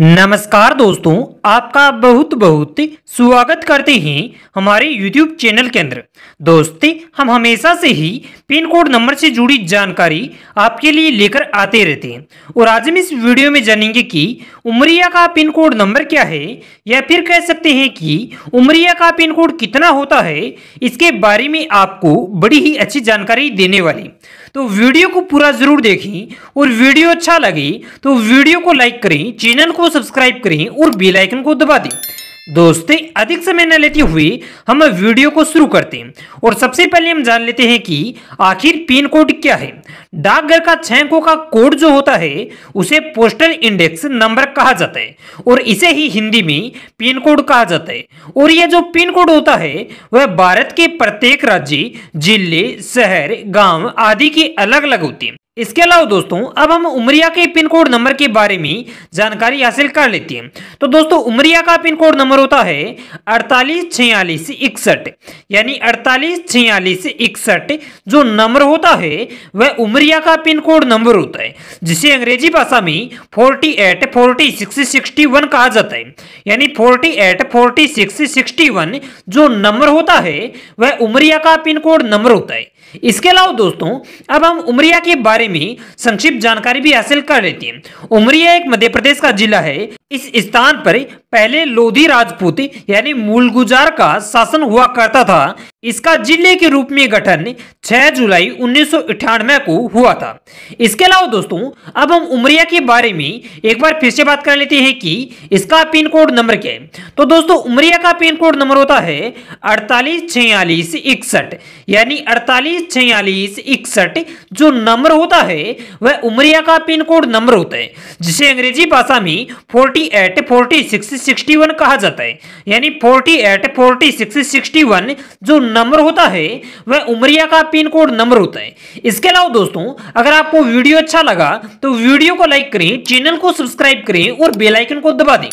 नमस्कार दोस्तों, आपका बहुत बहुत स्वागत करते हैं हमारे YouTube चैनल के अंदर। दोस्ती, हम हमेशा से ही पिन कोड नंबर से जुड़ी जानकारी आपके लिए लेकर आते रहते हैं। और आज हम इस वीडियो में जानेंगे कि उमरिया का पिन कोड नंबर क्या है, या फिर कह सकते हैं कि उमरिया का पिन कोड कितना होता है, इसके बारे में आपको बड़ी ही अच्छी जानकारी देने वाली तो वीडियो को पूरा ज़रूर देखें और वीडियो अच्छा लगे तो वीडियो को लाइक करें, चैनल को सब्सक्राइब करें और बेलाइकन को दबा दें। दोस्तों, अधिक समय न लेते हुए हम वीडियो को शुरू करते हैं। और सबसे पहले हम जान लेते हैं कि आखिर पिन कोड क्या है। डाकघर का छह अंकों का कोड जो होता है, उसे पोस्टल इंडेक्स नंबर कहा जाता है। और इसे ही हिंदी में पिन कोड कहा जाता है। और यह जो पिन कोड होता है, वह भारत के प्रत्येक राज्य, ज़िले, शहर, गाँव आदि के अलग अलग होते हैं। इसके अलावा दोस्तों, अब हम उमरिया के पिन कोड नंबर के बारे में जानकारी हासिल कर लेते हैं। तो दोस्तों, उमरिया का पिन कोड नंबर होता है अड़तालीस छियालीस इकसठ, यानी अड़तालीस छियालीस इकसठ जो नंबर होता है, वह उमरिया का पिन कोड नंबर होता है, जिसे अंग्रेज़ी भाषा में forty eight forty six sixty one कहा जाता है। यानी forty eight forty six sixty one जो नंबर होता है, वह उमरिया का पिन कोड नंबर होता है। इसके अलावा दोस्तों, अब हम उमरिया के बारे में संक्षिप्त जानकारी भी हासिल कर लेते हैं। उमरिया एक मध्य प्रदेश का जिला है। इस स्थान पर पहले लोधी राजपूत, यानी मूलगुजार का शासन हुआ करता था। इसका ज़िले के रूप में गठन 6 जुलाई उन्नीस को हुआ था। इसके अलावा दोस्तों, अब हम उमरिया के बारे में एक बार फिर से बात कर लेते हैं कि इसका पिन कोड नंबर क्या है। तो दोस्तों, उमरिया का पिन कोड नंबर होता है अड़तालीस छियालीस इकसठ, यानी अड़तालीस छियालीस इकसठ जो नंबर होता है, वह उमरिया का पिन कोड नंबर होता है, जिसे अंग्रेज़ी भाषा में forty eight forty six sixty one कहा जाता है। यानी forty eight forty six sixty one जो नंबर होता है, वह उमरिया का पिन कोड नंबर होता है। इसके अलावा दोस्तों, अगर आपको वीडियो अच्छा लगा तो वीडियो को लाइक करें चैनल को सब्सक्राइब करें और बेलाइकन को दबा दें।